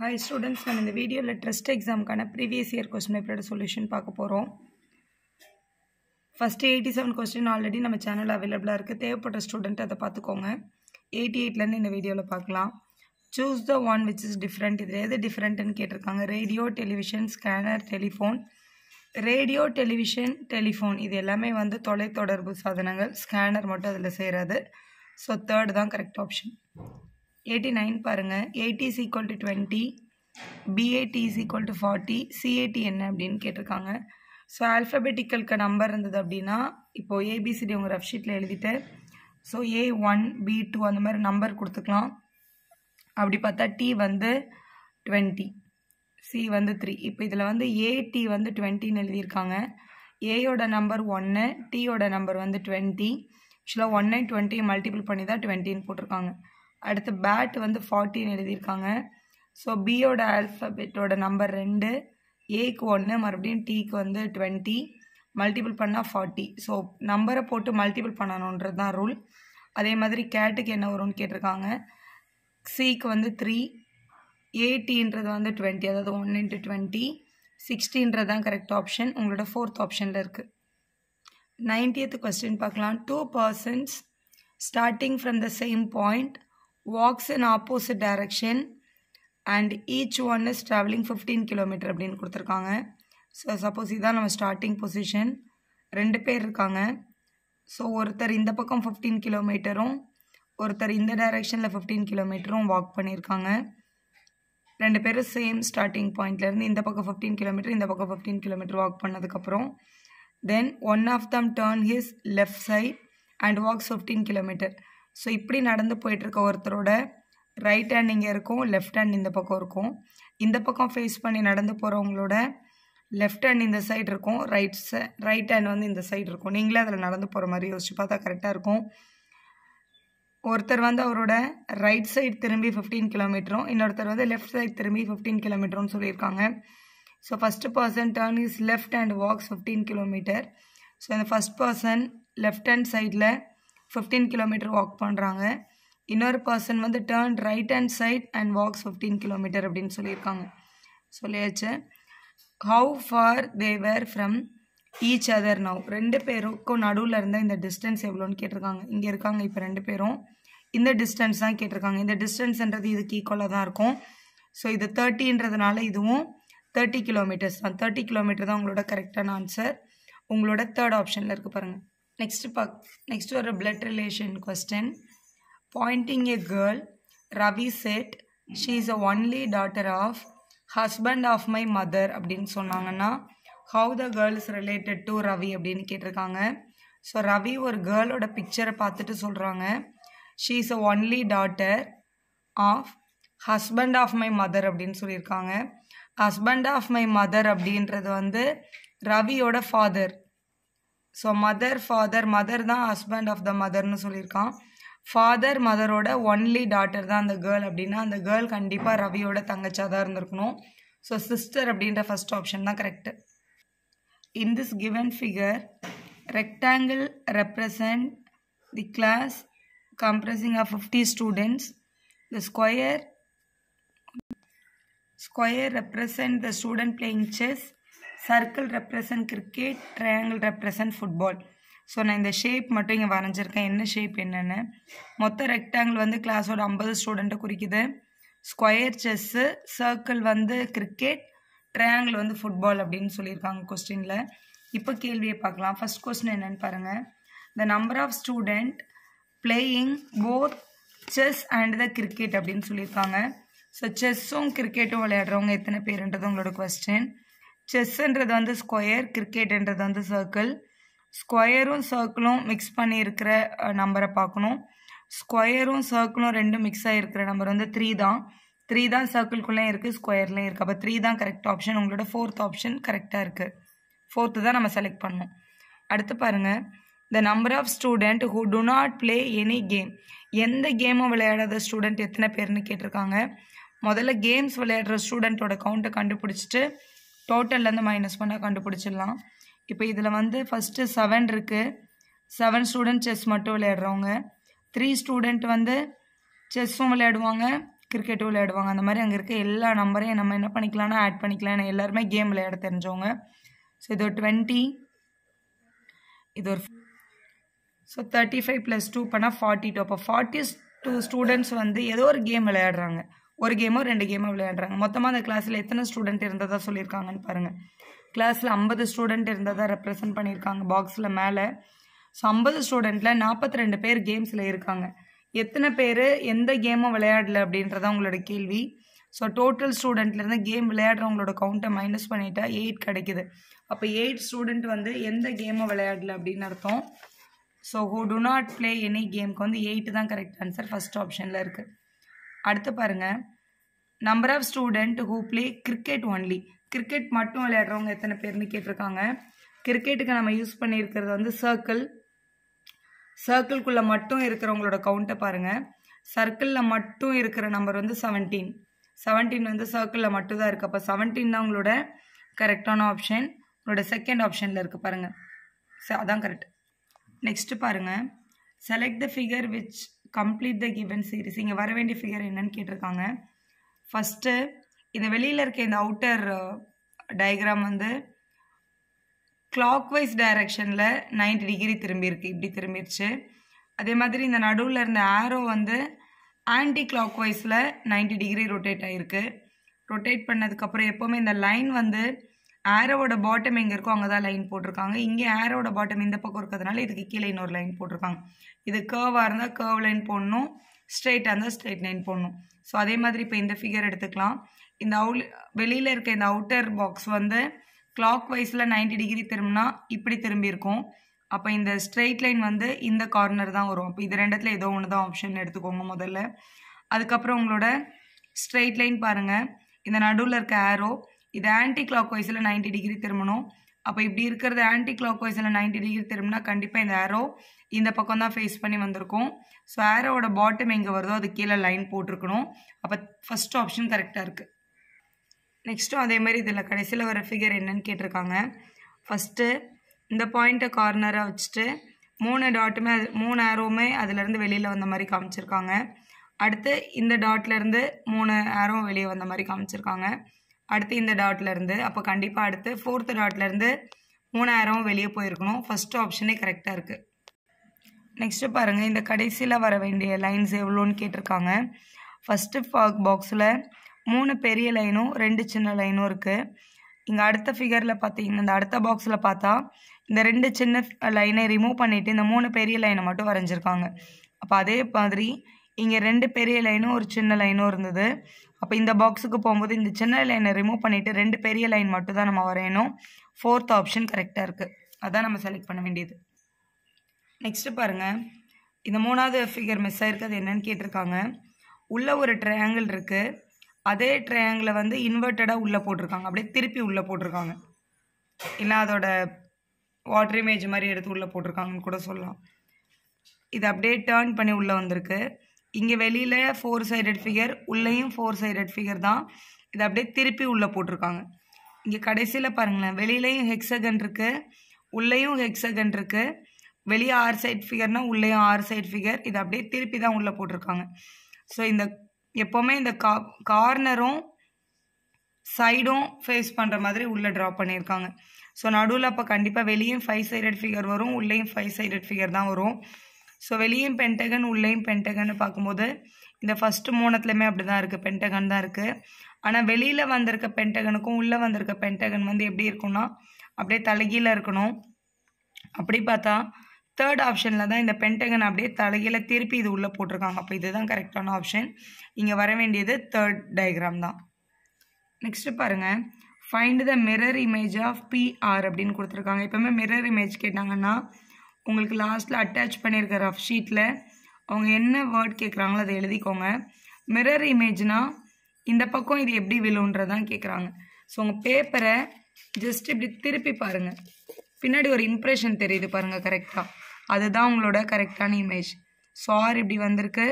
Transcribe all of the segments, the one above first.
Hi students நம்ம இந்த வீடியோவில் ட்ரஸ்ட் எக்ஸாமுக்கான ப்ரீவியஸ் இயர் கொஸ்டின் பேப்பரோட சொல்யூஷன் பார்க்க போகிறோம் first eighty seven question already நம்ம சேனலில் அவைலபிளாக இருக்குது தேவைப்பட்ட ஸ்டூடெண்ட் அதை பார்த்துக்கோங்க. எயிட்டி எயிட்லேருந்து இந்த வீடியோவில் பார்க்கலாம். Choose the one which is different இதில் எது டிஃப்ரெண்ட்டுன்னு கேட்டிருக்காங்க. Radio television scanner telephone radio television telephone இது எல்லாமே வந்து தொலைத்தொடர்பு சாதனங்கள். ஸ்கேனர் மட்டும் அதில் செய்கிறது ஸோ தேர்ட் தான் கரெக்ட் ஆப்ஷன் எயிட்டி நைன் பாருங்கள் eighty is equal to twenty B A D is equal to forty C A D என்ன அப்படின்னு கேட்டிருக்காங்க. ஸோ ஆல்ஃபபெட்டிக்கலுக்கு நம்பர் இருந்தது அப்படின்னா இப்போது ஏபிசிடி உங்கள் ரஃப் ஷீட்டில் எழுதிட்டு so A one B two அந்த மாதிரி நம்பர் கொடுத்துக்கலாம். அப்படி பார்த்தா டி வந்து டுவெண்ட்டி சி வந்து த்ரீ இப்போ இதில் வந்து ஏடி வந்து டுவெண்ட்டின்னு எழுதியிருக்காங்க. ஏயோட நம்பர் ஒன்று டீயோட நம்பர் வந்து டுவெண்ட்டி ஆக்சுவலாக ஒன் நைன் டுவெண்ட்டியை மல்டிபிள் பண்ணி தான் டுவெண்ட்டின்னு போட்டிருக்காங்க. அடுத்து பேட் வந்து ஃபார்ட்டின்னு எழுதியிருக்காங்க. ஸோ பியோட ஆல்ஃபபெட்டோட நம்பர் ரெண்டு ஏக்கு ஒன்று மறுபடியும் டிக்கு வந்து டுவெண்ட்டி மல்டிபிள் பண்ணால் ஃபார்ட்டி ஸோ நம்பரை போட்டு மல்டிபிள் பண்ணணுன்றது தான் ரூல் அதே மாதிரி கேட்டுக்கு என்ன வரும்னு கேட்டிருக்காங்க. சிக்கு வந்து த்ரீ எயிட்டின்றது வந்து டுவெண்ட்டி அதாவது ஒன் இன்ட்டு டுவெண்ட்டி சிக்ஸ்டின்றது தான் கரெக்ட் ஆப்ஷன் உங்களோட ஃபோர்த் ஆப்ஷனில் இருக்குது நைன்டியத் கொஸ்டின் பார்க்கலாம். Two persons starting from the same point walks in opposite direction and each one is travelling fifteen kilometre அப்படின்னு கொடுத்துருக்காங்க. ஸோ சப்போஸ் இதான் நம்ம ஸ்டார்டிங் பொசிஷன் ரெண்டு பேர் இருக்காங்க. ஸோ ஒருத்தர் இந்த பக்கம் ஃபிஃப்டீன் கிலோமீட்டரும் ஒருத்தர் இந்த டைரெக்ஷனில் ஃபிஃப்டீன் கிலோமீட்டரும் வாக் பண்ணியிருக்காங்க. ரெண்டு பேரும் சேம் ஸ்டார்டிங் பாயிண்ட்லேருந்து இந்த பக்கம் ஃபிஃப்டீன் கிலோமீட்டர் இந்த பக்கம் ஃபிஃப்டீன் கிலோமீட்டர் வாக் பண்ணதுக்கப்புறம் then one of them turn his left side and walks fifteen kilometre so இப்படி நடந்து போயிட்டுருக்க ஒருத்தரோட ரைட் ஹேண்ட் இங்கே இருக்கும் லெஃப்ட் ஹேண்ட் இந்த பக்கம் இருக்கும். இந்த பக்கம் ஃபேஸ் பண்ணி நடந்து போகிறவங்களோட லெஃப்ட் ஹேண்ட் இந்த சைடு இருக்கும் ரைட் சை ரைட் ஹேண்ட் வந்து இந்த சைடு இருக்கும். நீங்களே அதில் நடந்து போகிற மாதிரி யோசிச்சு பார்த்தா கரெக்டாக இருக்கும். ஒருத்தர் வந்து அவரோட ரைட் சைடு திரும்பி ஃபிஃப்டீன் கிலோமீட்டரும் இன்னொருத்தர் வந்து லெஃப்ட் சைடு திரும்பி ஃபிஃப்டீன் கிலோமீட்டர்னு சொல்லியிருக்காங்க. So first person turn is left and walks fifteen kilometre so இந்த ஃபஸ்ட் பர்சன் லெஃப்ட் ஹேண்ட் சைடில் ஃபிஃப்டீன் கிலோமீட்டர் வாக் பண்ணுறாங்க இன்னொரு பர்சன் வந்து turn right hand side and walks fifteen kilometre அப்படின்னு சொல்லியிருக்காங்க. சொல்லியாச்சு. How far they are from each other now ரெண்டு பேருக்கும் நடுவில் இருந்த இந்த டிஸ்டன்ஸ் எவ்வளோன்னு கேட்டிருக்காங்க. இங்கே இருக்காங்க இப்போ ரெண்டு பேரும். இந்த டிஸ்டன்ஸ் தான் கேட்டிருக்காங்க. இந்த டிஸ்டன்ஸ்ன்றது இதுக்கு ஈக்குவலாக தான் இருக்கும். ஸோ இது தேர்ட்டின்றதுனால இதுவும் தேர்ட்டி கிலோமீட்டர்ஸ் தான். தேர்ட்டி கிலோமீட்டர் தான் உங்களோட கரெக்டான ஆன்சர் உங்களோட தேர்ட் ஆப்ஷனில் இருக்குது பாருங்கள் நெக்ஸ்ட் பக் நெக்ஸ்ட் ஒரு blood relation question pointing a girl Ravi said she is a only daughter of husband of my mother அப்படின்னு சொன்னாங்கன்னா how the girl is related to Ravi அப்படின்னு கேட்டிருக்காங்க. ஸோ ரவி ஒரு கேர்ளோட பிக்சரை பார்த்துட்டு சொல்கிறாங்க she is a only daughter of husband of my mother அப்படின்னு சொல்லியிருக்காங்க. ஹஸ்பண்ட் ஆஃப் மை மதர் அப்படின்றது வந்து ரவியோட father so mother father mother தான் ஹஸ்பண்ட் ஆஃப் த மதர்னு சொல்லியிருக்கான். ஃபாதர் மதரோட ஒன்லி டாட்டர் தான் அந்த கேர்ள் அப்படின்னா அந்த கேர்ள் கண்டிப்பாக ரவியோட தங்கச்சா தான் இருந்திருக்கணும். ஸோ சிஸ்டர் அப்படின்ற ஃபஸ்ட் ஆப்ஷன் தான் correct in this given figure rectangle represent the class compressing of fifty students the square square represent the student playing chess circle represent cricket triangle represent football. So நான் இந்த shape மட்டும் இங்கே வரைஞ்சிருக்கேன். என்ன shape என்னென்னு. மொத்த rectangle வந்து கிளாஸோட ஐம்பது ஸ்டூடெண்ட்டை குறிக்குது. ஸ்கொயர் செஸ்ஸு சர்க்கிள் வந்து கிரிக்கெட் ட்ரையாங்கிள் வந்து ஃபுட்பால் அப்படின்னு சொல்லியிருக்காங்க கொஸ்டினில். இப்போ கேள்வியை பார்க்கலாம். ஃபஸ்ட் கொஸ்டின் என்னென்னு பாருங்கள் the number of student playing both chess and the cricket அப்படின்னு சொல்லியிருக்காங்க. ஸோ செஸ்ஸும் கிரிக்கெட்டும் விளையாடுறவங்க எத்தனை பேருன்றது உங்களோட கொஸ்டின் செஸ்ஸுன்றது வந்து ஸ்கொயர் கிரிக்கெட்டுன்றது வந்து சர்க்கிள். ஸ்கொயரும் சர்க்கிளும் மிக்ஸ் பண்ணி இருக்கிற நம்பரை பார்க்கணும். ஸ்கொயரும் சர்க்கிளும் ரெண்டும் மிக்ஸ் ஆகிருக்கிற நம்பர் வந்து த்ரீ தான். த்ரீ தான் சர்க்கிள்குள்ளேயும் இருக்குது ஸ்கொயர்லேயும் இருக்குது அப்போ த்ரீ தான் கரெக்ட் ஆப்ஷன் உங்களோட ஃபோர்த் ஆப்ஷன் கரெக்டாக இருக்குது ஃபோர்த்து தான் நம்ம செலக்ட் பண்ணணும். அடுத்து பாருங்கள் the number of student who do not play any game எந்த கேமும் விளையாடாத ஸ்டூடெண்ட் எத்தனை பேர்னு கேட்டிருக்காங்க. முதல்ல கேம்ஸ் விளையாடுற ஸ்டூடெண்ட்டோட கவுண்ட்டை கண்டுபிடிச்சிட்டு டோட்டல்லேருந்து மைனஸ் பண்ணால் கண்டுபிடிச்சிடலாம். இப்போ இதில் வந்து ஃபஸ்ட்டு செவன் இருக்குது செவன் ஸ்டூடெண்ட் செஸ் மட்டும் விளையாடுறவங்க. த்ரீ ஸ்டூடெண்ட் வந்து செஸ்ஸும் விளையாடுவாங்க கிரிக்கெட்டும் விளையாடுவாங்க. அந்த மாதிரி அங்கே இருக்க எல்லா நம்பரையும் நம்ம என்ன பண்ணிக்கலாம்னா ஆட் பண்ணிக்கலாம் எல்லாருமே கேம் விளையாட தெரிஞ்சவங்க. ஸோ இது ஒரு டுவெண்ட்டி இது ஒரு so thirty five plus two பண்ணால் ஃபார்ட்டி டூ அப்போ ஃபார்ட்டி டூ ஸ்டூடெண்ட்ஸ் வந்து ஏதோ ஒரு கேம் விளையாடுறாங்க. ஒரு கேமோ ரெண்டு கேமோ விளையாடுறாங்க. மொத்தமாக அந்த கிளாஸில் எத்தனை ஸ்டூடெண்ட் இருந்ததாக சொல்லியிருக்காங்கன்னு பாருங்கள் கிளாஸில் ஐம்பது ஸ்டூடெண்ட் இருந்ததா ரெப்ரசன்ட் பண்ணியிருக்காங்க பாக்ஸில் மேலே. ஸோ ஐம்பது ஸ்டூடெண்ட்டில் நாற்பத்தி ரெண்டு பேர் கேம்ஸில் இருக்காங்க. எத்தனை பேர் எந்த கேமும் விளையாடல அப்படின்றத உங்களோட கேள்வி. ஸோ டோட்டல் ஸ்டூடெண்ட்லேருந்து கேம் விளையாடுறவங்களோட கவுண்ட்டை மைனஸ் பண்ணிட்டா எயிட் கிடைக்குது. அப்போ எயிட் ஸ்டூடெண்ட் வந்து எந்த கேமும் விளையாடல அப்படின்னு அர்த்தம். So who do not play any கேம்க்கு வந்து எயிட் தான் கரெக்ட் ஆன்சர் ஃபஸ்ட் ஆப்ஷனில் இருக்குது அடுத்து பாருங்கள் number of student who play cricket only cricket மட்டும் விளையாடுறவங்க எத்தனை பேர்னு கேட்டிருக்காங்க. கிரிக்கெட்டுக்கு நம்ம யூஸ் பண்ணியிருக்கிறது வந்து சர்க்கிள் சர்க்கிள்குள்ளே மட்டும் இருக்கிறவங்களோட கவுண்ட்டை பாருங்கள் சர்க்கிளில் மட்டும் இருக்கிற நம்பர் வந்து செவன்டீன் செவன்டீன் வந்து சர்க்கிளில் மட்டும் தான் இருக்குது அப்போ செவன்டீன் தான் உங்களோட கரெக்டான ஆப்ஷன் உங்களோட செகண்ட் ஆப்ஷனில் இருக்குது பாருங்கள் அதான் கரெக்ட் நெக்ஸ்ட்டு பாருங்கள் select the figure which complete the given series இங்கே வர வேண்டிய ஃபிகர் என்னன்னு கேட்டிருக்காங்க. ஃபஸ்ட்டு இந்த வெளியில் இருக்க இந்த அவுட்டர் டயக்ராம் uh, வந்து கிளாக் வைஸ் டைரக்ஷனில் நைன்டி டிகிரி திரும்பியிருக்கு. இப்படி திரும்பிடுச்சு. அதே மாதிரி இந்த நடுவில் இருந்த ஆரோ வந்து ஆன்டி கிளாக் வைஸில் நைன்டி டிகிரி ரொட்டேட் ஆகிருக்கு ரொட்டேட் பண்ணதுக்கப்புறம் எப்போவுமே இந்த லைன் வந்து ஆரோவோட பாட்டம் எங்கே இருக்கோ அங்கே தான் லைன் போட்டிருக்காங்க. இங்கே ஏரோவோட பாட்டம் இந்த பக்கம் இருக்கிறதுனால இதுக்கு கீழே இன்னொரு லைன் போட்டிருக்காங்க. இது கேர்வாக இருந்தால் கேர்வ் லைன் போடணும். ஸ்ட்ரெயிட்டாக இருந்தால் ஸ்ட்ரெயிட் லைன் போடணும். ஸோ அதே மாதிரி இப்போ இந்த ஃபிகர் எடுத்துக்கலாம். இந்த அவுல் வெளியில் இருக்க இந்த அவுட்டர் பாக்ஸ் வந்து கிளாக் வைஸில் நைன்டி டிகிரி திரும்பினா இப்படி திரும்பியிருக்கும் அப்போ இந்த ஸ்ட்ரெயிட் லைன் வந்து இந்த கார்னர் தான் வரும். அப்போ இது ரெண்டத்தில் ஏதோ ஒன்று தான் ஆப்ஷன் எடுத்துக்கோங்க முதல்ல. அதுக்கப்புறம் உங்களோட ஸ்ட்ரெயிட் லைன் பாருங்கள் இந்த நடுவில் இருக்க ஆரோ இது ஆன்டி கிளாக் வைஸில் நைன்டி டிகிரி திரும்பணும். அப்போ இப்படி இருக்கிறது ஆன்டி கிளாக் வைஸில் நைன்டி டிகிரி திரும்பினா கண்டிப்பாக இந்த ஏரோ இந்த பக்கம் தான் ஃபேஸ் பண்ணி வந்திருக்கும். ஸோ ஏரோவோட பாட்டம் எங்கே வருதோ அது கீழே லைன் போட்டிருக்கணும். அப்போ ஃபஸ்ட் ஆப்ஷன் கரெக்டாக இருக்குது நெக்ஸ்ட்டும் அதே மாதிரி இதில் கடைசியில் வர ஃபிகர் என்னன்னு கேட்டிருக்காங்க. ஃபஸ்ட்டு இந்த பாயிண்ட்டை கார்னராக வச்சுட்டு மூணு டாட்டுமே அது மூணு ஆரோவுமே அதுலேருந்து வெளியில் வந்த மாதிரி காமிச்சிருக்காங்க. அடுத்து இந்த டாட்லேருந்து மூணு ஆரோவும் வெளியே வந்த மாதிரி காமிச்சிருக்காங்க. அடுத்து இந்த டாட்லேருந்து அப்போ கண்டிப்பாக அடுத்து ஃபோர்த்து டாட்லேருந்து மூணாயிரம் வெளியே போயிருக்கணும். ஃபஸ்ட்டு ஆப்ஷனே கரெக்டாக இருக்குது நெக்ஸ்ட்டு பாருங்கள் இந்த கடைசியில் வர வேண்டிய லைன்ஸ் எவ்வளோன்னு கேட்டிருக்காங்க. ஃபஸ்ட்டு பாக்ஸில் மூணு பெரிய லைனும் ரெண்டு சின்ன லைனும் இருக்குது இங்கே அடுத்த ஃபிகரில் பார்த்தீங்கன்னா இந்த அடுத்த பாக்ஸில் பார்த்தா இந்த ரெண்டு சின்ன லைனை ரிமூவ் பண்ணிவிட்டு இந்த மூணு பெரிய லைனை மட்டும் வரைஞ்சிருக்காங்க. அப்போ அதே மாதிரி இங்கே ரெண்டு பெரிய லைனும் ஒரு சின்ன லைனும் இருந்தது. அப்போ இந்த பாக்ஸுக்கு போகும்போது இந்த சின்ன லைனை ரிமூவ் பண்ணிவிட்டு ரெண்டு பெரிய லைன் மட்டும் தான் நம்ம வரையணும். ஃபோர்த் ஆப்ஷன் கரெக்டாக இருக்குது அதான் நம்ம செலக்ட் பண்ண வேண்டியது. நெக்ஸ்ட்டு பாருங்கள் இந்த மூணாவது ஃபிகர் மிஸ் ஆயிருக்கிறது என்னன்னு கேட்டிருக்காங்க. உள்ளே ஒரு ட்ரையாங்கிள் இருக்குது அதே ட்ரையாங்கிளை வந்து இன்வெர்ட்டடாக உள்ளே போட்டிருக்காங்க. அப்படியே திருப்பி உள்ளே போட்டிருக்காங்க. இல்லை அதோட வாட்டர் இமேஜ் மாதிரி எடுத்து உள்ளே போட்டிருக்காங்கன்னு கூட சொல்லலாம். இது அப்படியே டேர்ன் பண்ணி உள்ளே வந்திருக்கு. இங்கே வெளியில் ஃபோர் சைடட் ஃபிகர் உள்ளேயும் ஃபோர் சைடட் ஃபிகர் தான். இது அப்படியே திருப்பி உள்ளே போட்டிருக்காங்க. இங்கே கடைசியில் பாருங்களேன். வெளியிலையும் ஹெக்ஸகன் இருக்குது உள்ளேயும் ஹெக்ஸகன் இருக்குது வெளியே ஆறு சைட் ஃபிகர்னால் உள்ளேயும் ஆறு சைட் ஃபிகர் இது அப்படியே திருப்பி தான் உள்ளே போட்டிருக்காங்க. ஸோ இந்த எப்போவுமே இந்த கா கார்னரும் சைடும் ஃபேஸ் பண்ணுற மாதிரி உள்ளே ட்ரா பண்ணியிருக்காங்க. ஸோ நடுவில் அப்போ கண்டிப்பாக வெளியும் ஃபைவ் சைடட் ஃபிகர் வரும் உள்ளேயும் ஃபைவ் சைடட் ஃபிகர் தான் வரும். ஸோ வெளியும் பென்டகன் உள்ளேயும் பென்டகன் பார்க்கும்போது இந்த ஃபஸ்ட்டு மூணத்துலையுமே அப்படி தான் இருக்குது பென்டகன் தான் இருக்குது ஆனால் வெளியில் வந்திருக்க பென்டகனுக்கும் உள்ளே வந்திருக்க பென்டகன் வந்து எப்படி இருக்கும்னா அப்படியே தலைகீழ இருக்கணும். அப்படி பார்த்தா தேர்ட் ஆப்ஷனில் தான் இந்த பென்டகன் அப்படியே தலைகீழ திருப்பி இது உள்ளே போட்டிருக்காங்க. அப்போ இதுதான் கரெக்டான ஆப்ஷன் இங்கே வர வேண்டியது தேர்ட் டயக்ராம் தான். நெக்ஸ்ட்டு பாருங்கள் find the mirror image of B R அப்படின்னு கொடுத்துருக்காங்க. எப்போவுமே மிரர் இமேஜ் கேட்டாங்கன்னா உங்களுக்கு லாஸ்ட்டில் அட்டாச் பண்ணியிருக்க ரஃப் ஷீட்டில் அவங்க என்ன வேர்ட் கேட்குறாங்களோ அதை எழுதிக்கோங்க. மிரர் இமேஜ்னால் இந்த பக்கம் இது எப்படி விழுன்றதான் கேட்குறாங்க ஸோ உங்கள் பேப்பரை ஜஸ்ட் இப்படி திருப்பி பாருங்கள் பின்னாடி ஒரு இம்ப்ரெஷன் தெரியுது பாருங்கள் கரெக்டாக அதுதான் உங்களோட கரெக்டான இமேஜ் ஸோ இப்படி வந்திருக்கு.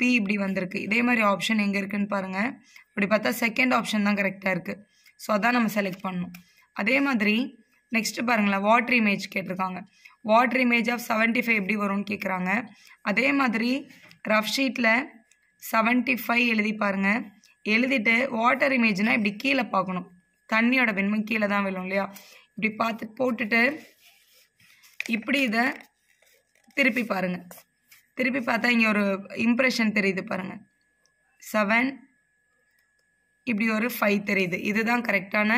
பி இப்படி வந்திருக்கு. இதே மாதிரி ஆப்ஷன் எங்கே இருக்குன்னு பாருங்கள் இப்படி பார்த்தா செகண்ட் ஆப்ஷன் தான் கரெக்டாக இருக்குது ஸோ அதான் நம்ம செலக்ட் பண்ணணும். அதே மாதிரி நெக்ஸ்ட்டு பாருங்களேன் வாட்டர் இமேஜ் கேட்டிருக்காங்க. Water image of seventy five எப்படி வரும்னு கேட்குறாங்க அதே மாதிரி ரஃப் ஷீட்டில் செவன்ட்டி ஃபைவ் எழுதி பாருங்கள் எழுதிட்டு வாட்டர் இமேஜ்னால் இப்படி கீழே பார்க்கணும். தண்ணியோட வெண்மை கீழே தான் விழும் இல்லையா? இப்படி பார்த்து போட்டுட்டு இப்படி இதை திருப்பி பாருங்கள் திருப்பி பார்த்தா இங்கே ஒரு இம்ப்ரெஷன் தெரியுது பாருங்கள் செவன் இப்படி ஒரு ஃபைவ் தெரியுது. இதுதான் கரெக்டான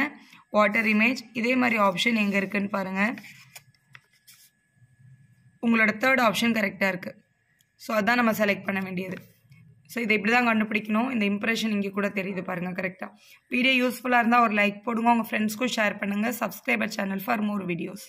வாட்டர் இமேஜ் இதே மாதிரி ஆப்ஷன் எங்கே இருக்குதுன்னு பாருங்கள் உங்களோட தேர்ட் ஆப்ஷன் கரெக்டாக இருக்குது ஸோ அதான் நம்ம செலக்ட் பண்ண வேண்டியது. ஸோ இதை இப்படி தான் கண்டுபிடிக்கணும். இந்த இம்ப்ரெஷன் இங்கே கூட தெரியுது பாருங்கள் கரெக்டாக வீடியோ யூஸ்ஃபுல்லாக இருந்தால் ஒரு லைக் போடுங்க. உங்கள் ஃப்ரெண்ட்ஸ்க்கும் ஷேர் பண்ணுங்கள் subscriber channel for more videos